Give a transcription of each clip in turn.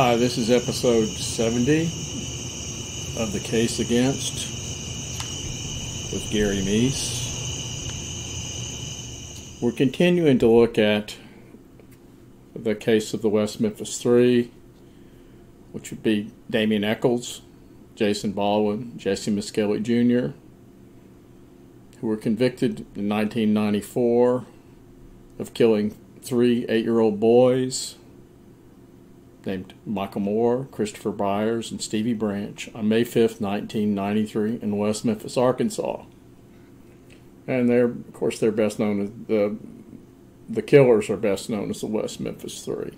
Hi, this is episode 70 of The Case Against with Gary Meese. We're continuing to look at the case of the West Memphis Three, which would be Damien Echols, Jason Baldwin, Jesse Misskelley Jr., who were convicted in 1994 of killing three eight year old boys named Michael Moore, Christopher Byers, and Stevie Branch on May 5th, 1993, in West Memphis, Arkansas. And they're, of course, they're best known as the the killers are best known as the West Memphis Three.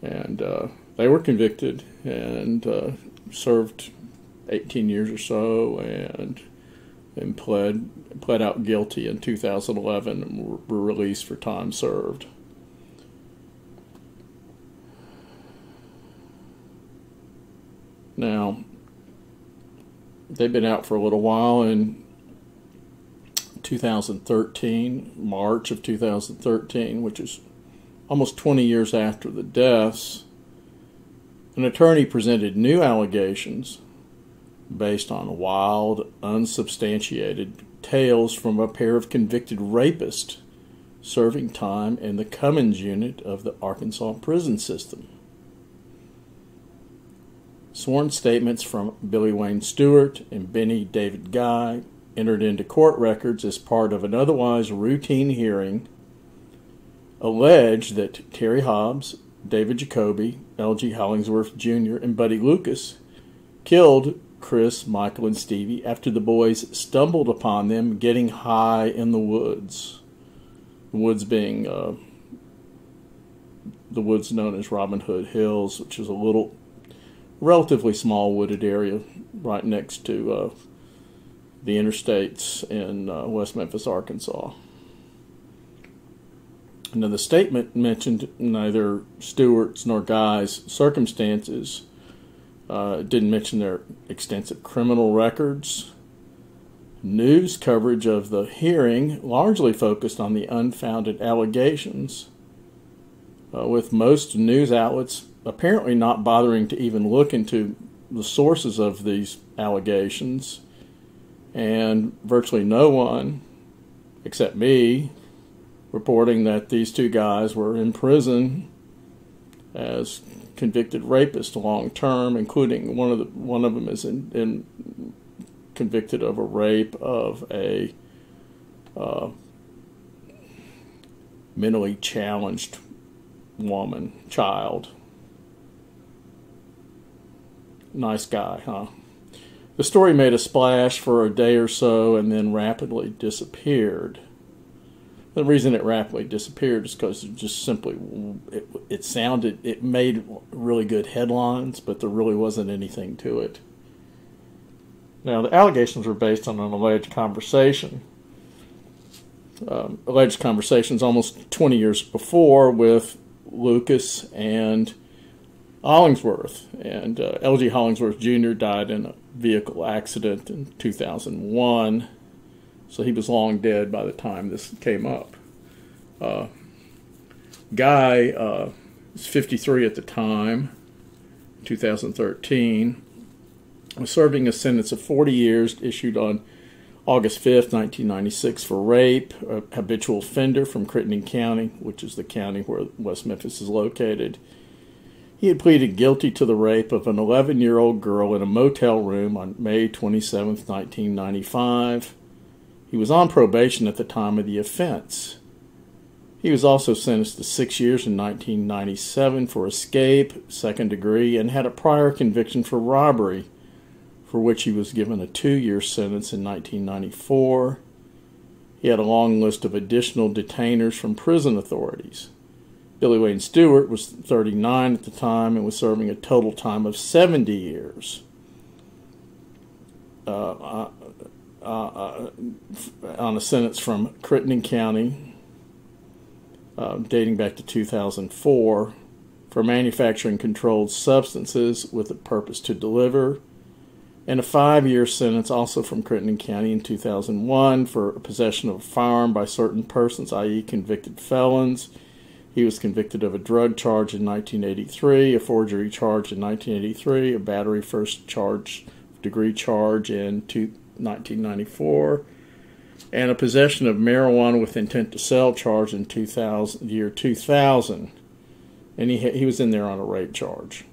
And uh, they were convicted and uh, served 18 years or so, and and pled pled out guilty in 2011 and were released for time served. Now, they've been out for a little while in 2013, March of 2013, which is almost 20 years after the deaths. An attorney presented new allegations based on wild, unsubstantiated tales from a pair of convicted rapists serving time in the Cummins unit of the Arkansas prison system. Sworn statements from Billy Wayne Stewart and Benny David Guy entered into court records as part of an otherwise routine hearing allege that Terry Hobbs, David Jacoby, L.G. Hollingsworth Jr., and Buddy Lucas killed Chris, Michael, and Stevie after the boys stumbled upon them getting high in the woods. The woods being uh, the woods known as Robin Hood Hills, which is a little relatively small wooded area right next to uh, the interstates in uh, West Memphis, Arkansas. Now, the statement mentioned neither Stewart's nor Guy's circumstances. Uh, didn't mention their extensive criminal records. News coverage of the hearing largely focused on the unfounded allegations, uh, with most news outlets apparently not bothering to even look into the sources of these allegations, and virtually no one, except me, reporting that these two guys were in prison as convicted rapists long term, including one of the one of them is in, in convicted of a rape of a uh, mentally challenged woman, child nice guy, huh? The story made a splash for a day or so and then rapidly disappeared. The reason it rapidly disappeared is because it just simply it, it sounded it made really good headlines, but there really wasn't anything to it. Now the allegations were based on an alleged conversation, um, alleged conversations almost 20 years before with Lucas and Hollingsworth, and uh, L.G. Hollingsworth Jr. died in a vehicle accident in 2001, so he was long dead by the time this came up. Uh, Guy uh, was 53 at the time, 2013, was serving a sentence of 40 years issued on August 5th, 1996, for rape, a habitual offender from Crittenden County, which is the county where West Memphis is located. He had pleaded guilty to the rape of an 11 year old girl in a motel room on May 27, 1995. He was on probation at the time of the offense. He was also sentenced to six years in 1997 for escape, second degree, and had a prior conviction for robbery, for which he was given a two year sentence in 1994. He had a long list of additional detainers from prison authorities. Billy Wayne Stewart was 39 at the time and was serving a total time of 70 years. Uh, uh, uh, uh on a sentence from Crittenden County uh, dating back to 2004 for manufacturing controlled substances with a purpose to deliver, and a five year sentence also from Crittenden County in 2001 for possession of a firearm by certain persons, i.e., convicted felons He was convicted of a drug charge in 1983, a forgery charge in 1983, a battery first charge degree charge in 1994, and a possession of marijuana with intent to sell charge in 2000, year 2000. And he, he was in there on a rape charge.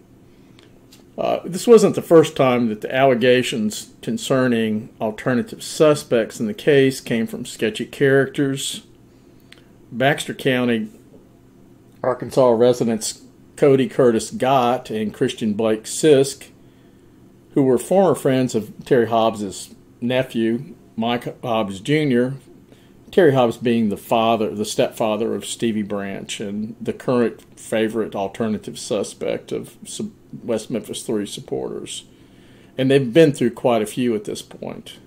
Uh, this wasn't the first time that the allegations concerning alternative suspects in the case came from sketchy characters. Baxter County, Arkansas residents Cody Curtis Gott and Christian Blake Sisk, who were former friends of Terry Hobbs's nephew, Mike Hobbs Jr., Terry Hobbs being the father, the stepfather of Stevie Branch, and the current favorite alternative suspect of West Memphis 3 supporters. And they've been through quite a few at this point.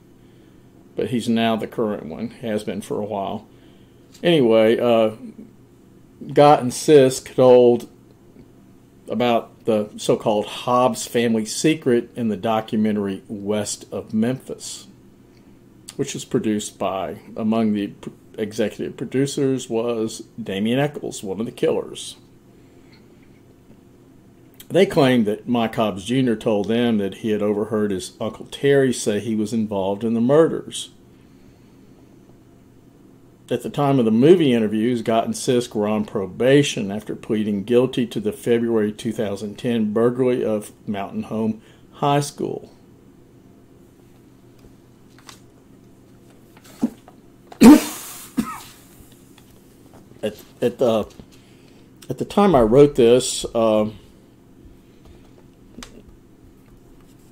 But he's now the current one, has been for a while. Anyway, uh, Gott and Sisk told about the so called Hobbs family secret in the documentary West of Memphis which was produced by, among the executive producers, was Damien Echols, one of the killers. They claimed that Mike Hobbs Jr. told them that he had overheard his Uncle Terry say he was involved in the murders. At the time of the movie interviews, Gott and Sisk were on probation after pleading guilty to the February 2010 burglary of Mountain Home High School. at at the at the time I wrote this, uh,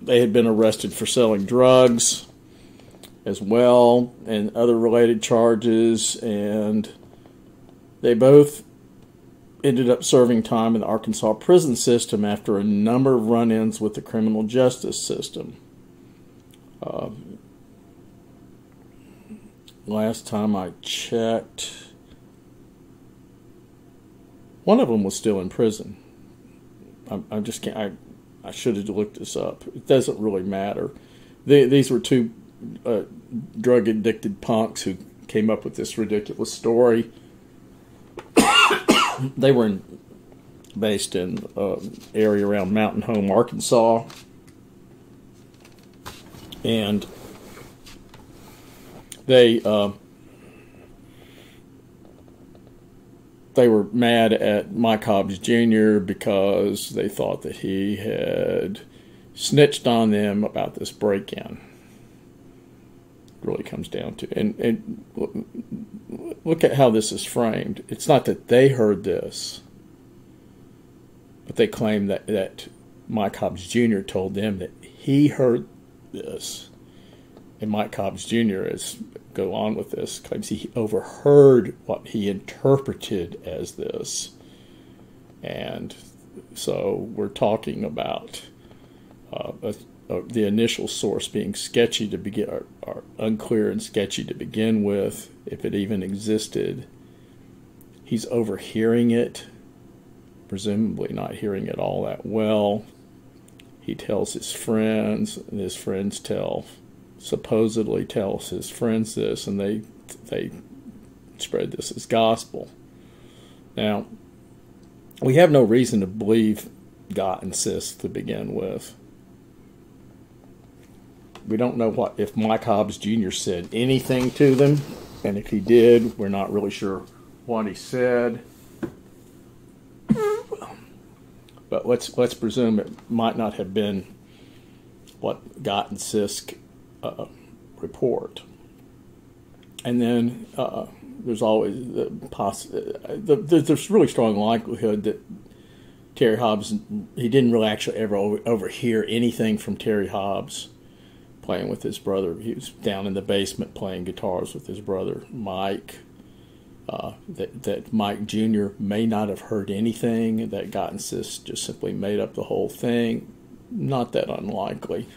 they had been arrested for selling drugs as well and other related charges, and they both ended up serving time in the Arkansas prison system after a number of run-ins with the criminal justice system. Uh, last time I checked one of them was still in prison. I, I just can't. I, I should have looked this up. It doesn't really matter. They, these were two uh, drug addicted punks who came up with this ridiculous story. they were in, based in uh, area around Mountain Home, Arkansas, and they. Uh, they were mad at Mike Hobbs Jr. because they thought that he had snitched on them about this break in. Really comes down to and, and look at how this is framed. It's not that they heard this, but they claim that, that Mike Hobbs Jr. told them that he heard this. And Mike Hobbs Jr. is go on with this claims he overheard what he interpreted as this. And so we're talking about uh, a, a, the initial source being sketchy to begin, or, or unclear and sketchy to begin with, if it even existed. He's overhearing it, presumably not hearing it all that well. He tells his friends, and his friends tell supposedly tells his friends this, and they they spread this as gospel. Now, we have no reason to believe Gott and Sisk to begin with. We don't know what if Mike Hobbs Jr. said anything to them, and if he did, we're not really sure what he said. But let's let's presume it might not have been what Gott and Sisk uh, report. And then uh, there's always the, poss- the, there's really strong likelihood that Terry Hobbs he didn't really actually ever overhear anything from Terry Hobbs playing with his brother. He was down in the basement playing guitars with his brother Mike. Uh, that that Mike Jr. may not have heard anything. That Gott and Sisk just simply made up the whole thing. Not that unlikely.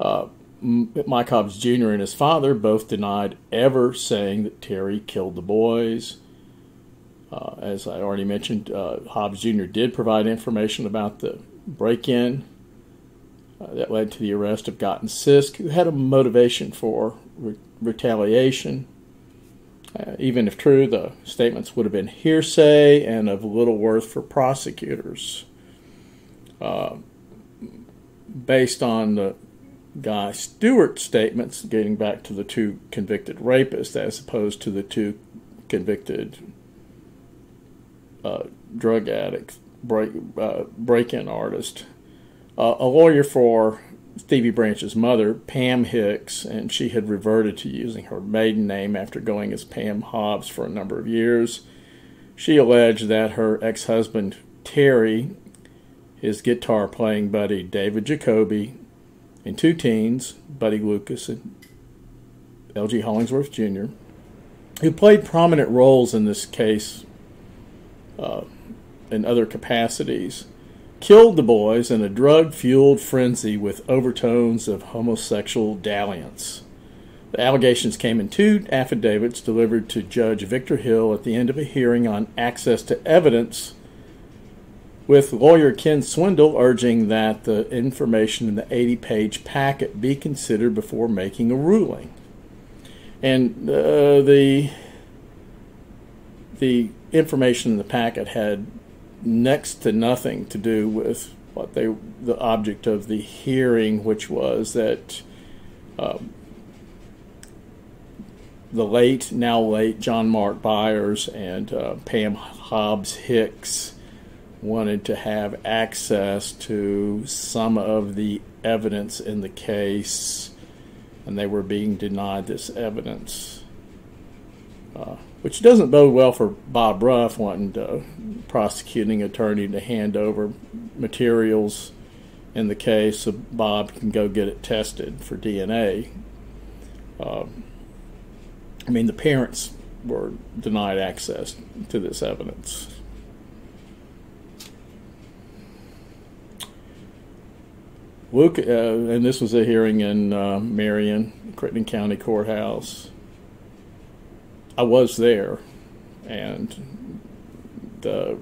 Uh, Mike Hobbs Jr. and his father both denied ever saying that Terry killed the boys. Uh, as I already mentioned, uh, Hobbs Jr. did provide information about the break in uh, that led to the arrest of Gott and Sisk, who had a motivation for re- retaliation. Uh, even if true, the statements would have been hearsay and of little worth for prosecutors. Uh, based on the Guy Stewart statements, getting back to the two convicted rapists as opposed to the two convicted uh, drug addicts, break, uh, break-in artist. Uh, a lawyer for Stevie Branch's mother, Pam Hicks, and she had reverted to using her maiden name after going as Pam Hobbs for a number of years. She alleged that her ex husband, Terry, his guitar playing buddy, David Jacoby, and two teens, Buddy Lucas and L.G. Hollingsworth Jr., who played prominent roles in this case uh, in other capacities killed the boys in a drug fueled frenzy with overtones of homosexual dalliance. The allegations came in two affidavits delivered to Judge Victor Hill at the end of a hearing on access to evidence, with lawyer Ken Swindle urging that the information in the 80 page packet be considered before making a ruling. And uh, the, the information in the packet had next to nothing to do with what they the object of the hearing, which was that um, the late now late John Mark Byers and uh, Pam Hobbs Hicks wanted to have access to some of the evidence in the case, and they were being denied this evidence. Uh, which doesn't bode well for Bob Ruff wanting the prosecuting attorney to hand over materials in the case so Bob can go get it tested for DNA. Um, I mean, the parents were denied access to this evidence. Luke, uh, and this was a hearing in uh, Marion, Crittenden County Courthouse. I was there, and the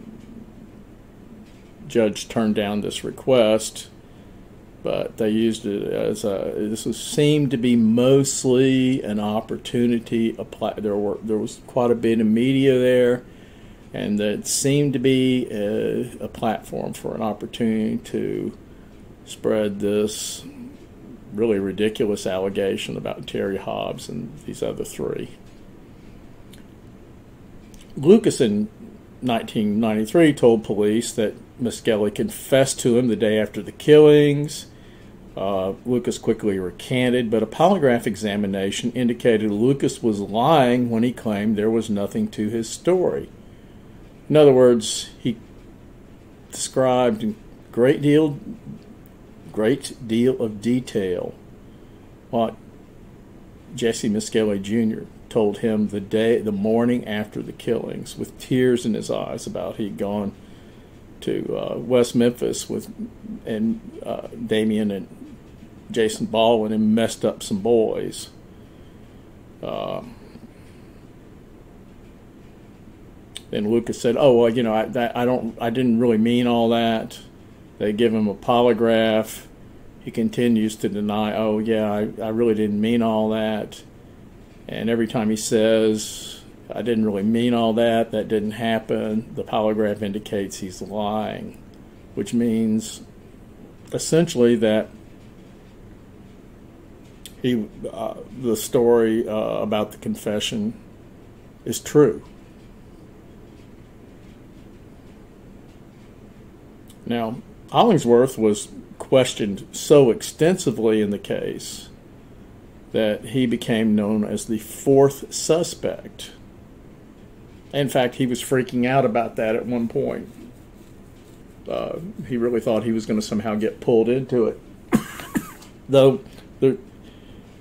judge turned down this request, but they used it as a. This was, seemed to be mostly an opportunity. Apply There were there was quite a bit of media there, and it seemed to be a, a platform for an opportunity to spread this really ridiculous allegation about Terry Hobbs and these other three. Lucas in 1993 told police that Misskelley confessed to him the day after the killings. Uh, Lucas quickly recanted, but a polygraph examination indicated Lucas was lying when he claimed there was nothing to his story. In other words, he described in great deal, great deal of detail what Jesse Misskelley Jr told him the day, the morning after the killings, with tears in his eyes, about he'd gone to uh, West Memphis with and uh, Damien and Jason Baldwin and messed up some boys. Uh, then Lucas said, "Oh well, you know, I, that, I don't, I didn't really mean all that." They give him a polygraph. He continues to deny. Oh yeah, I, I really didn't mean all that. And every time he says, I didn't really mean all that, that didn't happen, the polygraph indicates he's lying, which means essentially that he, uh, the story uh, about the confession is true. Now, Hollingsworth was questioned so extensively in the case that he became known as the fourth suspect. In fact, he was freaking out about that at one point. Uh, he really thought he was going to somehow get pulled into it. Though there,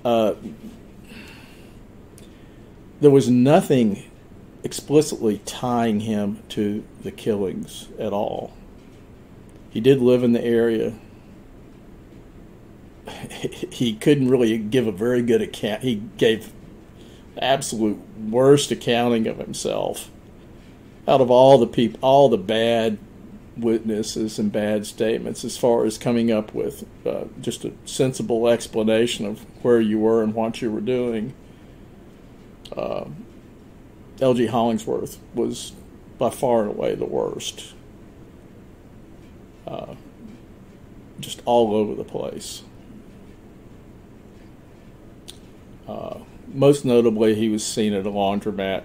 uh, there was nothing explicitly tying him to the killings at all. He did live in the area he couldn't really give a very good account. He gave absolute worst accounting of himself out of all the people, all the bad witnesses and bad statements as far as coming up with uh, just a sensible explanation of where you were and what you were doing. Uh, L.G. Hollingsworth was by far and away the worst. Uh, just all over the place. Uh, most notably, he was seen at a laundromat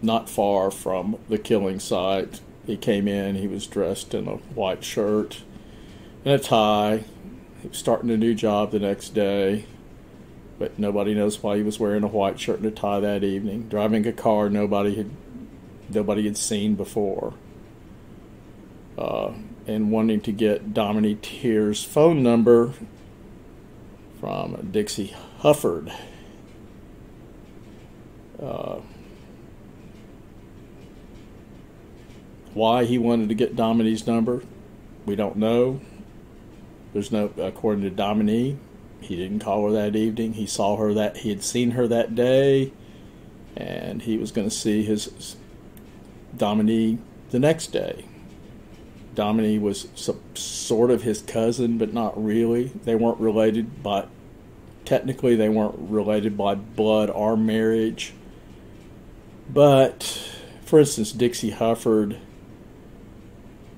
not far from the killing site. He came in, he was dressed in a white shirt and a tie. He was starting a new job the next day, but nobody knows why he was wearing a white shirt and a tie that evening. Driving a car nobody had nobody had seen before. Uh, and wanting to get Dominique Teer's phone number from Dixie Hufford. Uh, why he wanted to get Dominique's number, we don't know. There's no, according to Dominique, he didn't call her that evening. He saw her that he had seen her that day, and he was going to see his Dominique the next day. Dominique was some, sort of his cousin, but not really. They weren't related by, technically, they weren't related by blood or marriage. But, for instance, Dixie Hufford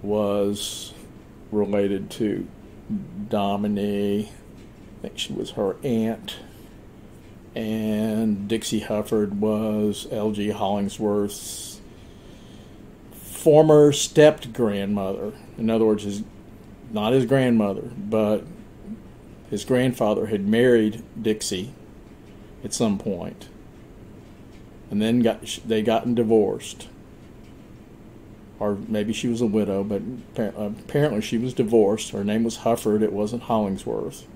was related to Dominique. I think she was her aunt. And Dixie Hufford was L.G. Hollingsworth's former stepped grandmother. In other words, his not his grandmother, but his grandfather had married Dixie at some point, and then got they gotten divorced, or maybe she was a widow, but apparently she was divorced. Her name was Hufford. It wasn't Hollingsworth,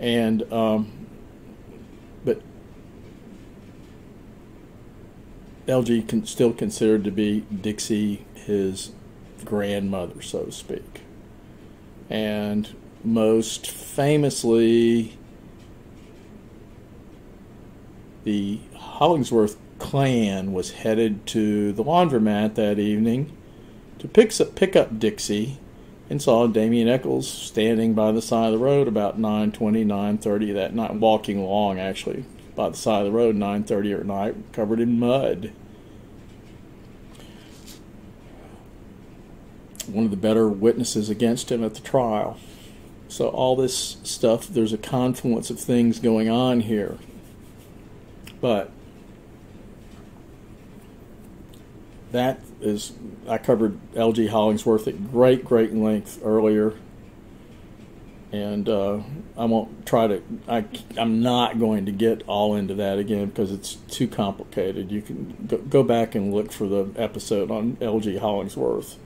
and um, LG can still considered to be Dixie his grandmother, so to speak. And most famously, the Hollingsworth clan was headed to the laundromat that evening to pick up, pick up Dixie and saw Damien Echols standing by the side of the road about 9.20, 9.30 that night, walking along actually by the side of the road 9.30 at night covered in mud. One of the better witnesses against him at the trial. So all this stuff there's a confluence of things going on here. But that is i covered lg hollingsworth at great great length earlier and uh, I won't try to. I, I'm not going to get all into that again because it's too complicated. You can go, go back and look for the episode on L.G. Hollingsworth.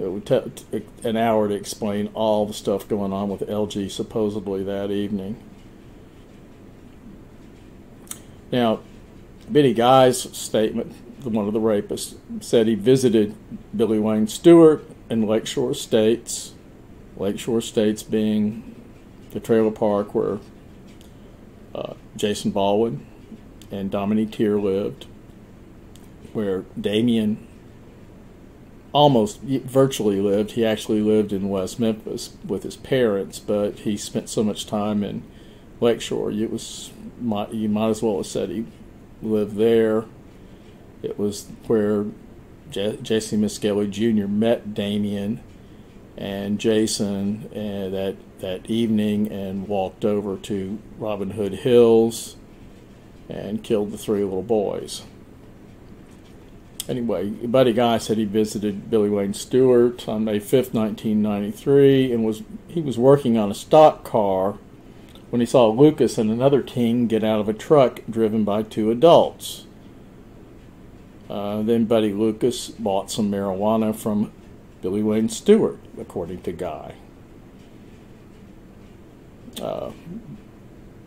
It would take an hour to explain all the stuff going on with LG supposedly that evening. Now, Benny Guy's statement, one of the rapists, said he visited Billy Wayne Stewart in Lakeshore Estates Lakeshore Estates being the trailer park where uh, Jason Baldwin and Dominique Teer lived, where Damien almost virtually lived. He actually lived in West Memphis with his parents, but he spent so much time in Lakeshore. It was you might as well have said he lived there. It was where J- J.C. Misskelley Jr. met Damien and Jason uh, that that evening and walked over to Robin Hood Hills and killed the three little boys. Anyway, Buddy Guy said he visited Billy Wayne Stewart on May 5th, 1993, and was he was working on a stock car when he saw Lucas and another teen get out of a truck driven by two adults. Uh, then Buddy Lucas bought some marijuana from Billy Wayne Stewart, according to Guy. Uh,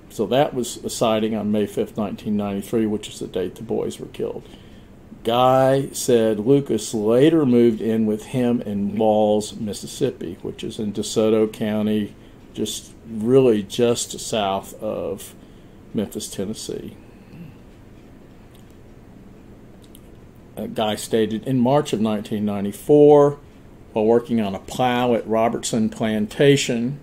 so that was a sighting on May 5th, 1993, which is the date the boys were killed. Guy said Lucas later moved in with him in Walls, Mississippi, which is in DeSoto County, just really just south of Memphis, Tennessee. A guy stated in March of 1994 while working on a plow at Robertson Plantation,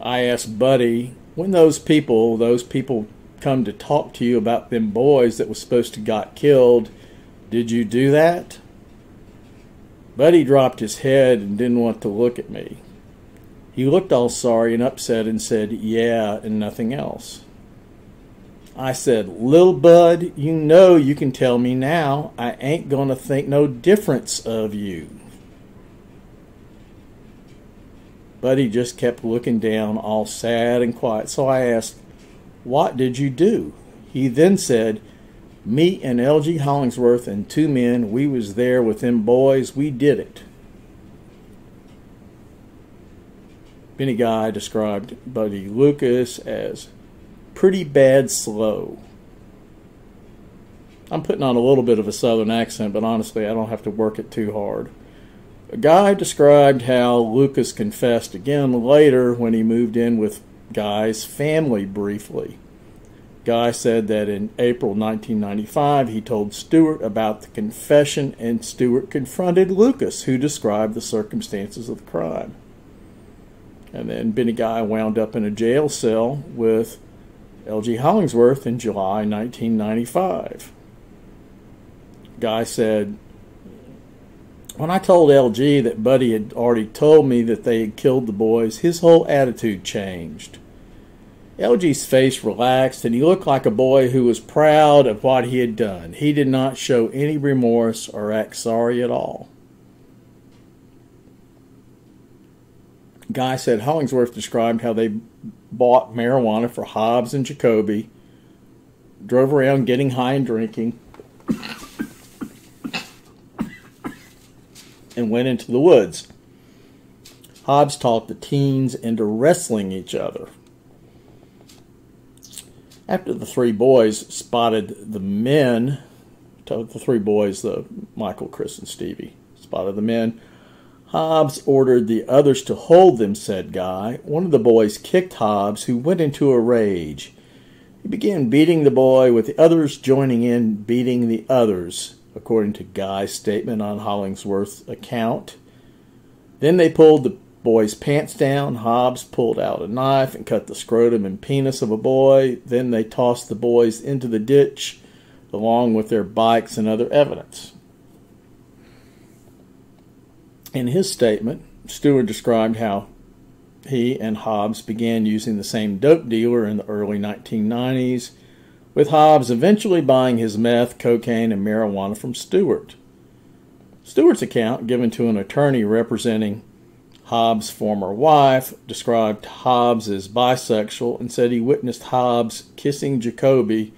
I asked Buddy when those people, those people come to talk to you about them boys that was supposed to got killed. Did you do that? Buddy dropped his head and didn't want to look at me. He looked all sorry and upset and said, Yeah, and nothing else. I said, Lil Bud, you know you can tell me now. I ain't going to think no difference of you. He just kept looking down, all sad and quiet. So I asked, What did you do? He then said, Me and L.G. Hollingsworth and two men, we was there with them boys. We did it. Benny Guy described Buddy Lucas as pretty bad slow. I'm putting on a little bit of a southern accent, but honestly, I don't have to work it too hard. A guy described how Lucas confessed again later when he moved in with Guy's family briefly. Guy said that in April 1995 he told Stewart about the confession, and Stewart confronted Lucas, who described the circumstances of the crime. And then Benny Guy wound up in a jail cell with L.G. Hollingsworth in July 1995. Guy said, When I told L.G. that Buddy had already told me that they had killed the boys, his whole attitude changed. LG's face relaxed and he looked like a boy who was proud of what he had done. He did not show any remorse or act sorry at all. Guy said Hollingsworth described how they bought marijuana for Hobbs and Jacoby, drove around getting high and drinking, and went into the woods. Hobbs talked the teens into wrestling each other. After the three boys spotted the men, the three boys, the Michael, Chris, and Stevie, spotted the men, Hobbs ordered the others to hold them, said Guy. One of the boys kicked Hobbs, who went into a rage. He began beating the boy, with the others joining in beating the others, according to Guy's statement on Hollingsworth's account. Then they pulled the boy's pants down. Hobbs pulled out a knife and cut the scrotum and penis of a boy. Then they tossed the boys into the ditch, along with their bikes and other evidence. In his statement, Stewart described how he and Hobbs began using the same dope dealer in the early 1990s, with Hobbs eventually buying his meth, cocaine, and marijuana from Stewart. Stewart's account, given to an attorney representing Hobbs' former wife, described Hobbs as bisexual and said he witnessed Hobbs kissing Jacoby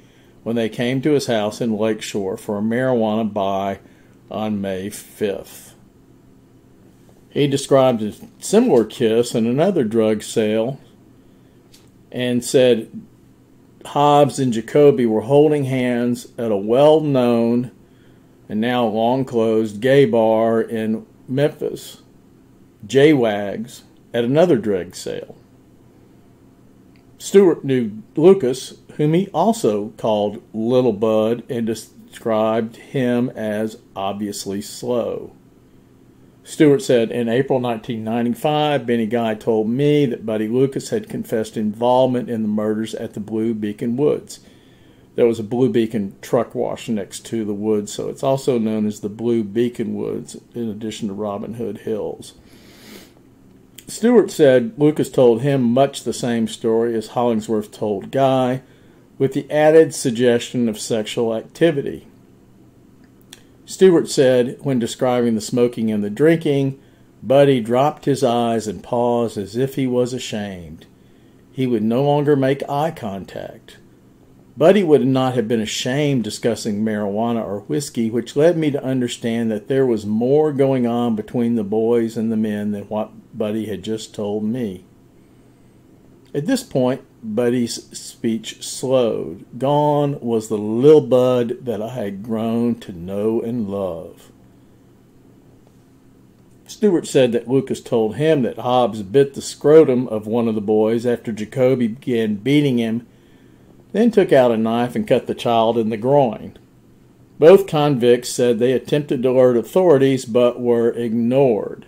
when they came to his house in Lakeshore for a marijuana buy on May 5th. He described a similar kiss in another drug sale and said Hobbs and Jacoby were holding hands at a well known and now long closed gay bar in Memphis, J Wags, at another drug sale. Stewart knew Lucas, whom he also called Little Bud, and described him as obviously slow. Stewart said, In April 1995, Benny Guy told me that Buddy Lucas had confessed involvement in the murders at the Blue Beacon Woods. There was a Blue Beacon truck wash next to the woods, so it's also known as the Blue Beacon Woods, in addition to Robin Hood Hills. Stewart said Lucas told him much the same story as Hollingsworth told Guy, with the added suggestion of sexual activity. Stewart said, when describing the smoking and the drinking, Buddy dropped his eyes and paused as if he was ashamed. He would no longer make eye contact. Buddy would not have been ashamed discussing marijuana or whiskey, which led me to understand that there was more going on between the boys and the men than what Buddy had just told me. At this point, Buddy's speech slowed. Gone was the little Bud that I had grown to know and love. Stewart said that Lucas told him that Hobbs bit the scrotum of one of the boys after Jacoby began beating him, then took out a knife and cut the child in the groin. Both convicts said they attempted to alert authorities but were ignored.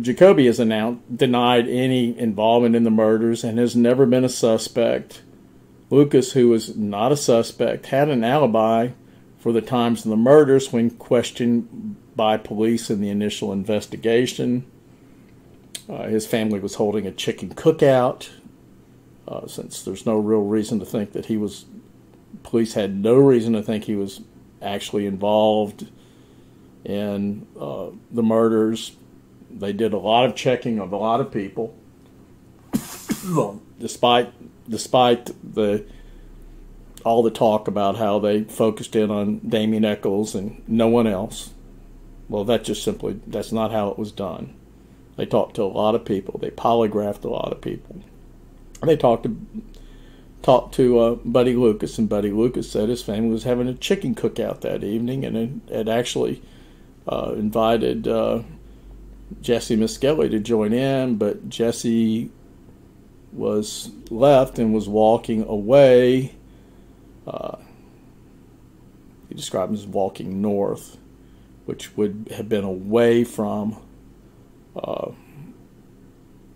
Jacoby has announced, denied any involvement in the murders and has never been a suspect. Lucas, who was not a suspect, had an alibi for the times of the murders when questioned by police in the initial investigation. Uh, his family was holding a chicken cookout uh, since there's no real reason to think that he was, police had no reason to think he was actually involved in uh, the murders. They did a lot of checking of a lot of people, despite despite the all the talk about how they focused in on Damien Echols and no one else. Well, that just simply that's not how it was done. They talked to a lot of people. They polygraphed a lot of people. They talked to talked to uh, Buddy Lucas, and Buddy Lucas said his family was having a chicken cookout that evening, and had actually uh, invited uh, Jesse Misskelley to join in, but Jesse was left and was walking away. Uh, he described him as walking north, which would have been away from uh,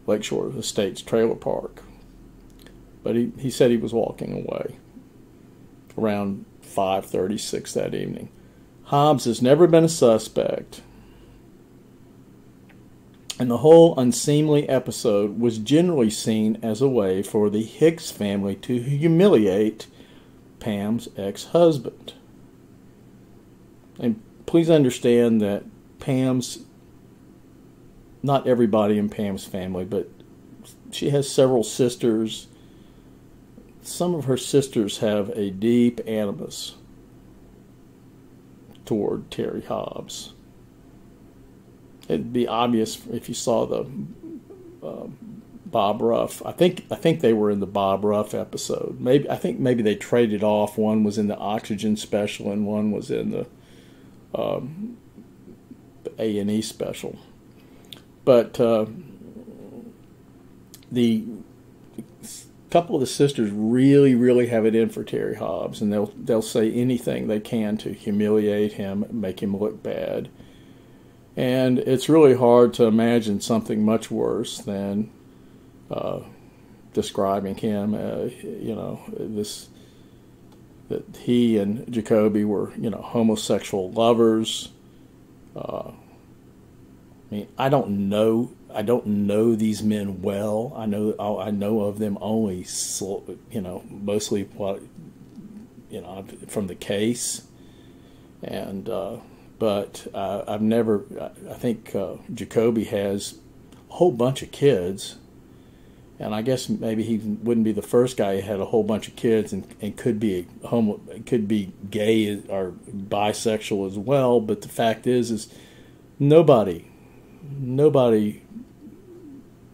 Lakeshore Estates Trailer Park. But he, he said he was walking away around 5:36 that evening. Hobbs has never been a suspect. And the whole unseemly episode was generally seen as a way for the Hicks family to humiliate Pam's ex husband. And please understand that Pam's, not everybody in Pam's family, but she has several sisters. Some of her sisters have a deep animus toward Terry Hobbs it'd be obvious if you saw the uh, Bob Ruff. I think I think they were in the Bob Ruff episode. Maybe I think maybe they traded off. One was in the Oxygen special, and one was in the um, A and E special. But uh, the couple of the sisters really, really have it in for Terry Hobbs, and they'll they'll say anything they can to humiliate him, make him look bad. And it's really hard to imagine something much worse than uh, describing him, uh, you know, this that he and Jacoby were, you know, homosexual lovers. Uh, I mean, I don't know. I don't know these men well. I know. I know of them only, you know, mostly what, you know, from the case, and uh, but uh, I've never. I think uh, Jacoby has a whole bunch of kids, and I guess maybe he wouldn't be the first guy who had a whole bunch of kids and, and could be homo, could be gay or bisexual as well. But the fact is, is nobody, nobody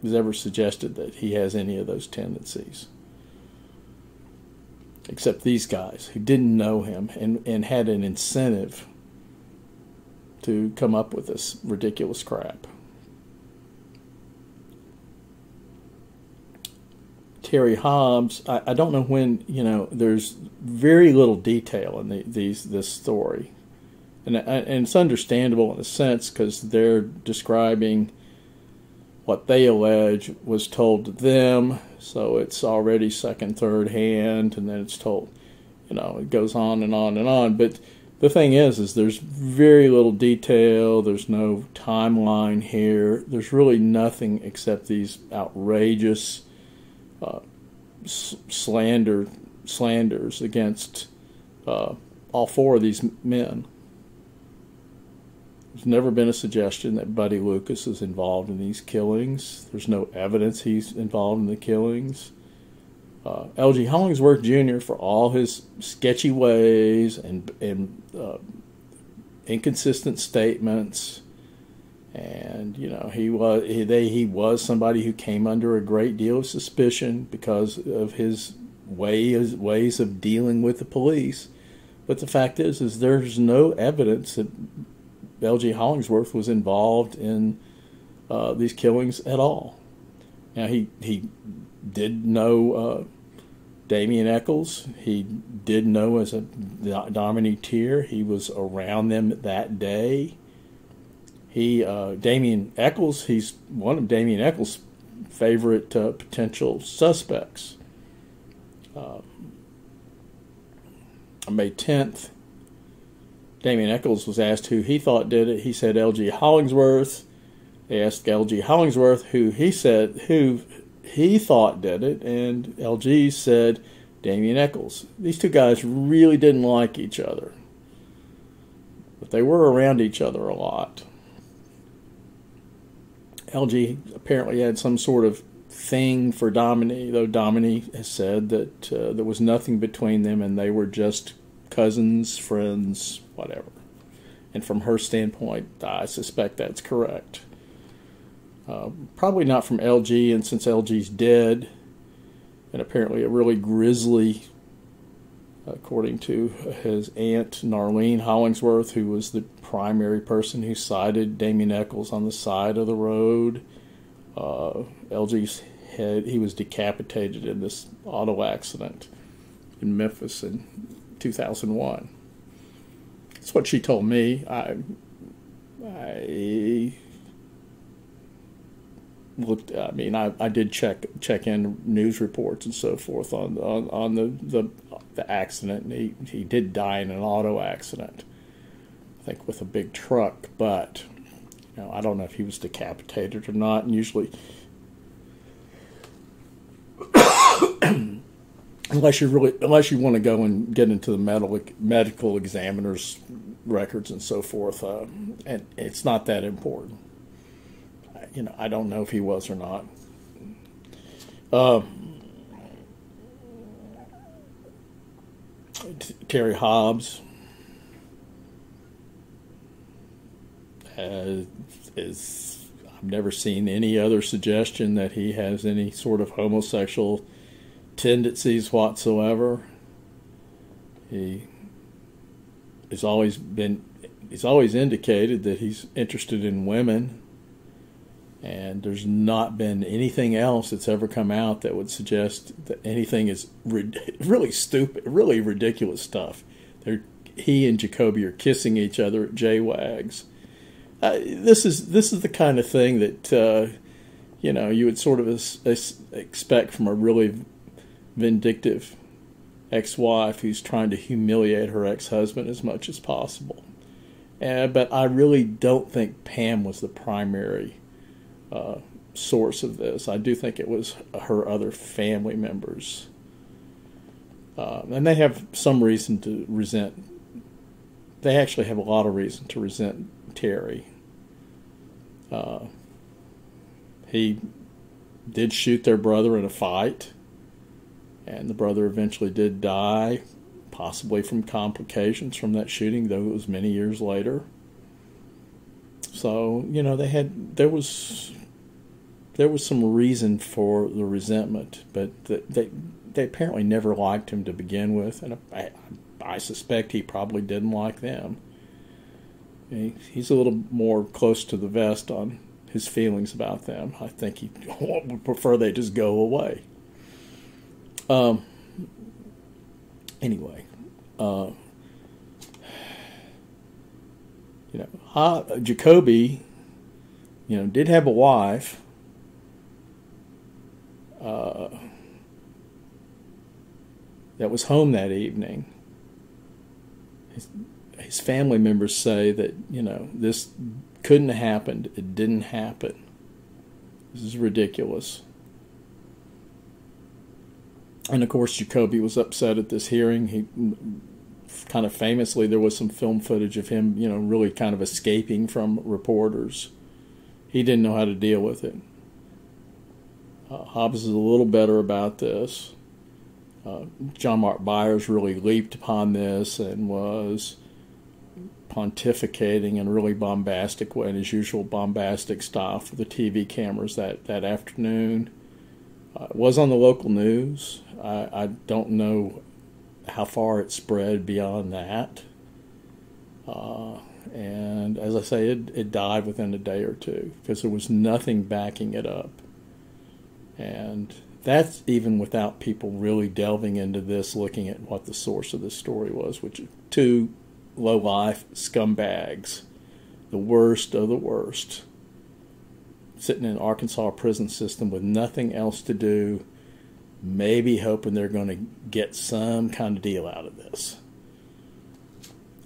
has ever suggested that he has any of those tendencies except these guys who didn't know him and, and had an incentive to come up with this ridiculous crap. Terry Hobbs, I, I, don't know when, you know, there's very little detail in the, these this story. And, uh, and it's understandable in a sense because they're describing what they allege was told to them. So it's already second, third hand, and then it's told, you know, it goes on and on and on. But the thing is, is there's very little detail. There's no timeline here. There's really nothing except these outrageous uh, slander slanders against uh, all four of these men. There's never been a suggestion that Buddy Lucas is involved in these killings. There's no evidence he's involved in the killings uh, L.G. Hollingsworth Jr. for all his sketchy ways and and uh, inconsistent statements, and you know he was he, they, he was somebody who came under a great deal of suspicion because of his ways ways of dealing with the police. But the fact is, is there's no evidence that L.G. Hollingsworth was involved in uh, these killings at all. Now he he did know uh, Damien Echols, he did know as a Dominique Teer. He was around them that day. He, uh, Echols, he's one of Damien Echols' favorite uh, potential suspects. Uh, on May 10th, Damien Echols was asked who he thought did it. He said L.G. Hollingsworth. They asked L.G. Hollingsworth who he said who he thought did it, and L.G. said Damien Echols. These two guys really didn't like each other, but they were around each other a lot. LG apparently had some sort of thing for Domini, though Domini has said that uh, there was nothing between them and they were just cousins, friends, whatever. And from her standpoint, I suspect that's correct. Uh, probably not from LG, and since LG's dead, and apparently a really grisly, according to his aunt Narlene Hollingsworth, who was the primary person who sighted Damien Echols on the side of the road. Uh, LG's head, he was decapitated in this auto accident in Memphis in 2001. That's what she told me. I, I looked. I mean, I, I did check check in news reports and so forth on on, on the, the the accident. And he he did die in an auto accident. I think with a big truck, but you know, I don't know if he was decapitated or not. And usually, unless you really unless you want to go and get into the medical medical examiner's records and so forth, uh, and it's not that important. You know, I don't know if he was or not. Uh, Terry Hobbs uh, is I've never seen any other suggestion that he has any sort of homosexual tendencies whatsoever. He has always been he's always indicated that he's interested in women and there's not been anything else that's ever come out that would suggest that anything is really stupid, really ridiculous stuff. They're, he and Jacoby are kissing each other at JWAGs. Uh, this is this is the kind of thing that uh, you know you would sort of expect from a really vindictive ex-wife who's trying to humiliate her ex-husband as much as possible. Uh, but I really don't think Pam was the primary uh, source of this. I do think it was her other family members. Uh, and they have some reason to resent, they actually have a lot of reason to resent Terry. Uh, he did shoot their brother in a fight, and the brother eventually did die, possibly from complications from that shooting, though it was many years later. So you know they had there was there was some reason for the resentment, but they they apparently never liked him to begin with, and I, I suspect he probably didn't like them. He, he's a little more close to the vest on his feelings about them. I think he would prefer they just go away. Um. Anyway, uh, you know, ha, Jacoby, you know, did have a wife. Uh, that was home that evening. His, his family members say that you know this couldn't have happened. It didn't happen. This is ridiculous. And of course, Jacoby was upset at this hearing. He kind of famously, there was some film footage of him, you know, really kind of escaping from reporters. He didn't know how to deal with it. Uh, Hobbs is a little better about this. Uh, John Mark Byers really leaped upon this and was pontificating in a really bombastic way, in his usual bombastic style for the TV cameras that, that afternoon. Uh, was on the local news. I, I don't know how far it spread beyond that. Uh, and as I say, it, it died within a day or two because there was nothing backing it up. And that's even without people really delving into this, looking at what the source of this story was, which two low life scumbags, the worst of the worst, sitting in Arkansas prison system with nothing else to do maybe hoping they're going to get some kind of deal out of this.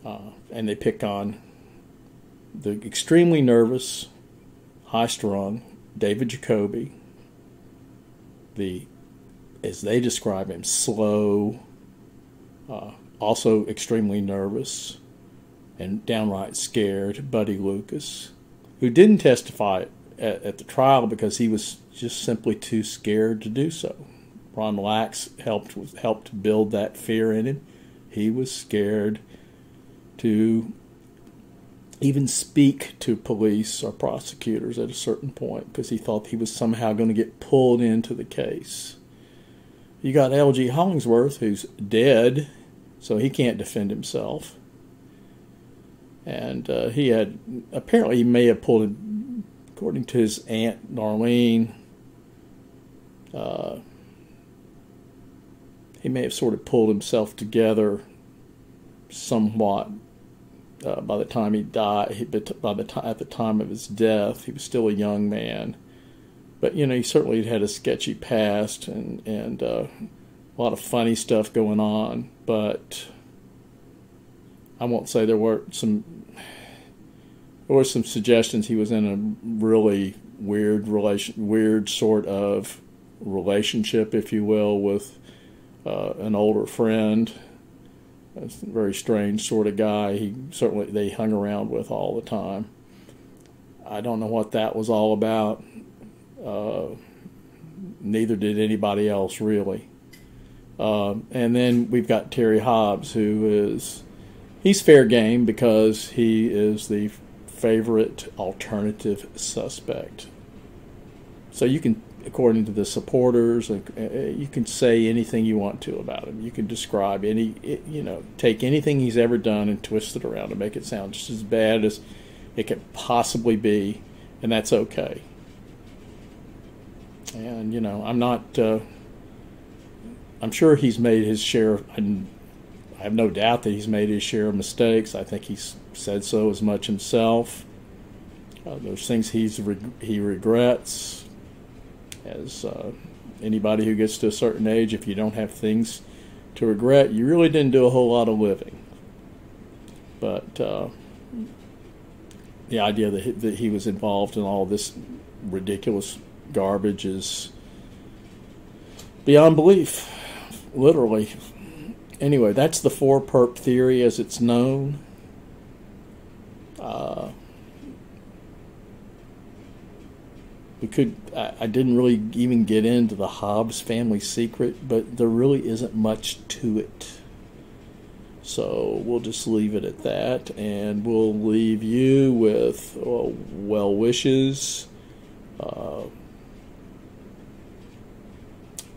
Uh, and they pick on the extremely nervous, high strung David Jacoby, the, as they describe him, slow, uh, also extremely nervous and downright scared Buddy Lucas, who didn't testify at, at the trial because he was just simply too scared to do so. Ron Lax helped helped build that fear in him. He was scared to even speak to police or prosecutors at a certain point because he thought he was somehow going to get pulled into the case. You got L.G. Hollingsworth, who's dead, so he can't defend himself. And uh, he had apparently he may have pulled, according to his aunt Darlene, uh, he may have sort of pulled himself together somewhat uh, by the time he died. He, by the time at the time of his death, he was still a young man, but you know he certainly had a sketchy past and and uh, a lot of funny stuff going on. But I won't say there were some. There were some suggestions he was in a really weird relation, weird sort of relationship, if you will, with uh, an older friend. A very strange sort of guy. He certainly they hung around with all the time. I don't know what that was all about. Uh, neither did anybody else really. Uh, and then we've got Terry Hobbs, who is he's fair game because he is the favorite alternative suspect. So you can according to the supporters. Uh, you can say anything you want to about him. You can describe any, you know, take anything he's ever done and twist it around and make it sound just as bad as it could possibly be, and that's okay. And you know, I'm not. Uh, I'm sure he's made his share. I have no doubt that he's made his share of mistakes. I think he's said so as much himself. Uh, there's things he's he regrets as uh, anybody who gets to a certain age, if you don't have things to regret, you really didn't do a whole lot of living. But uh, the idea that he, that he was involved in all this ridiculous garbage is beyond belief, literally. Anyway, that's the four perp theory as it's known. Uh, we could I, I, didn't really even get into the Hobbs family secret, but there really isn't much to it. So we'll just leave it at that, and we'll leave you with uh, well wishes. Uh,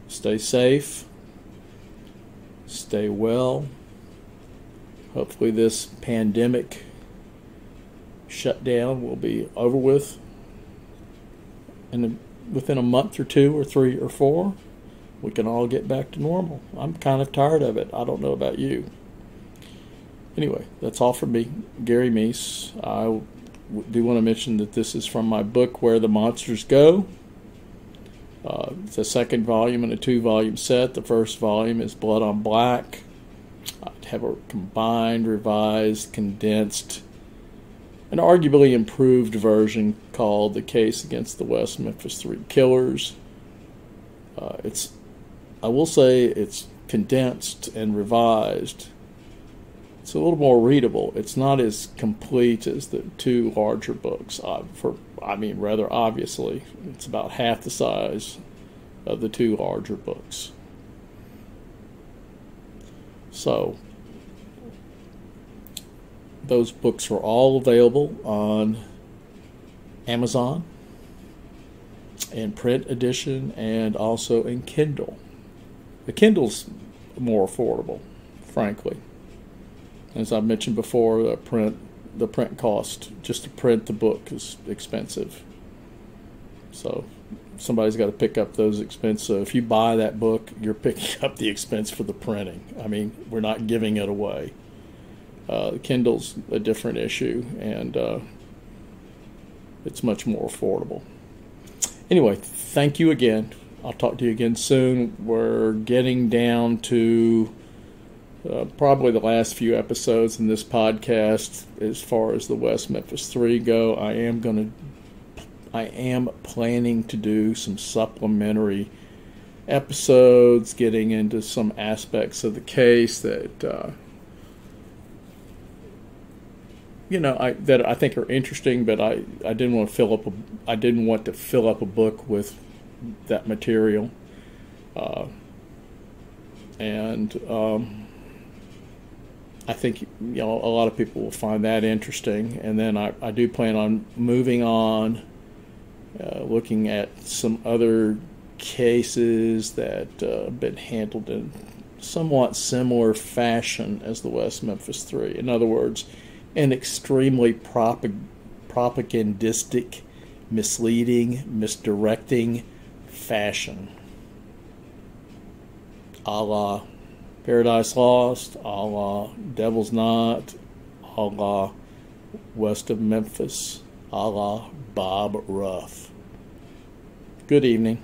stay safe. Stay well. Hopefully, this pandemic shutdown will be over with and within a month or two or three or four, we can all get back to normal. I'm kind of tired of it. I don't know about you. Anyway, that's all from me, Gary Meese. I do want to mention that this is from my book, Where the Monsters Go. Uh, it's a second volume in a two volume set. The first volume is Blood on Black. I have a combined, revised, condensed an arguably improved version called The Case Against the West Memphis Three Killers. Uh, it's, I will say, it's condensed and revised. It's a little more readable. It's not as complete as the two larger books. Uh, for I mean, rather obviously, it's about half the size of the two larger books. So, those books are all available on Amazon in print edition and also in Kindle. The Kindle's more affordable, frankly. As I mentioned before, the print the print cost just to print the book is expensive. So somebody's got to pick up those expenses. So if you buy that book, you're picking up the expense for the printing. I mean, we're not giving it away. Uh, Kindle's a different issue, and uh, it's much more affordable. Anyway, thank you again. I'll talk to you again soon. We're getting down to uh, probably the last few episodes in this podcast as far as the West Memphis Three go. I am going to, I am planning to do some supplementary episodes, getting into some aspects of the case that. Uh, you know, I, that I think are interesting, but I, I didn't want to fill up a I didn't want to fill up a book with that material, uh, and um, I think you know a lot of people will find that interesting. And then I, I do plan on moving on, uh, looking at some other cases that uh, have been handled in somewhat similar fashion as the West Memphis Three. In other words an extremely propag- propagandistic, misleading, misdirecting fashion. A la Paradise Lost, a la Devil's Knot, a la West of Memphis, a la Bob Ruff. Good evening.